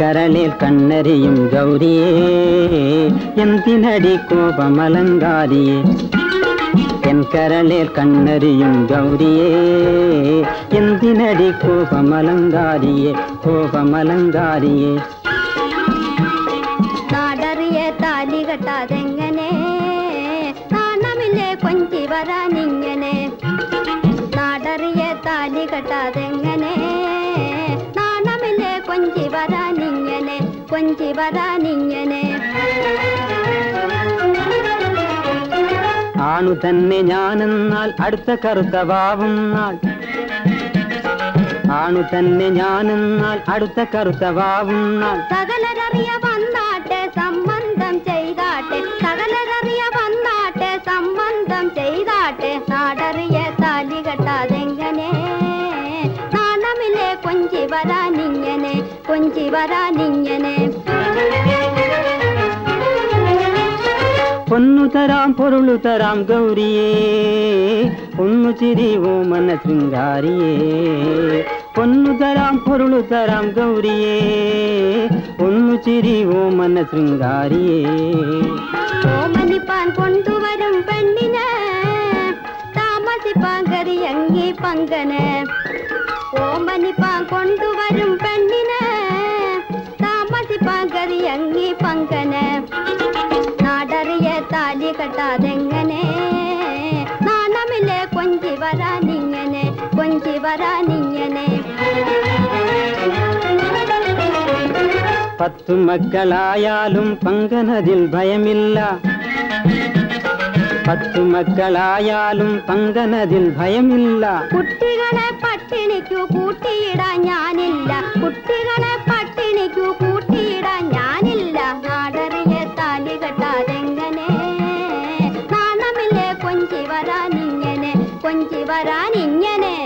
കരളിൽ കണ്ണരിയും ഗൗരിയേ എന്തിനടി കോപമലങ്കാരിയേ? എൻ കരളിൽ കണ്ണരിയും ഗൗരിയേ എന്തിനടി കോപമലങ്കാരിയേ? കോപമലങ്കാരിയേ. നാടറിയ താലി കെട്ടാതെങ്ങനെ? നാണമില്ലേ കൊഞ്ചി വരാനിങ്ങനെ? നാടറിയ താലി കെട്ടാതെങ്ങനെ? നാണമില്ലേ കൊഞ്ചി വരാനിങ്ങനെ കൊഞ്ചി വരാനിങ്ങനെ. ആണു തന്നെ ഞാനെന്നാൽ അടുത്ത കറുത്ത വാവും നാൾ ആണു തന്നെ ഞാനെന്നാൽ അടുത്ത കറുത്ത വാവും നാൾ സകലരറിയ വന്നാട്ടെ സംബന്ധം ചെയ്താട്ടെ. സകലരറിയ വന്നാട്ടെ സംബന്ധം ചെയ്താട്ടെ. നാടറിയ താലി കെട്ടാതെങ്ങനെ. നാണമില്ലേ കൊഞ്ചി വരാനിങ്ങനെ. കൊഞ്ചി വരാനിങ്ങനെ. பொண்ணு தராம் பொருளு தராம் கௌரியே பொண்ணு சிரி ஓ மன சிங்காரியே. பொண்ணு தராம் பொருளு தராம் கௌரியே பொண்ணு சிரி ஓ மன சிங்காரியே. ஓமதிப்பான் கொண்டு வரும் பெண்ணின தாமசிப்பான் கரியங்கே பங்கன. ஓமதிப்பான் கொண்டு வரும் പങ്കന് നാടറിയ താലി കെട്ടാതെങ്ങനെ? നാണമില്ലേ കൊഞ്ചി വരാനിങ്ങനെ കൊഞ്ചി വരാനിങ്ങനെ? പത്തു മക്കളായാലും പങ്കനതിൽ ഭയമില്ല. പത്തു മക്കളായാലും പങ്കനതിൽ ഭയമില്ല. കുട്ടികളെ പട്ടിണിക്കു കൂട്ടിയിടാൻ ഞാനില്ല. കുട്ടികളെ കൊഞ്ചി കൊഞ്ചി വരാനിങ്ങനെ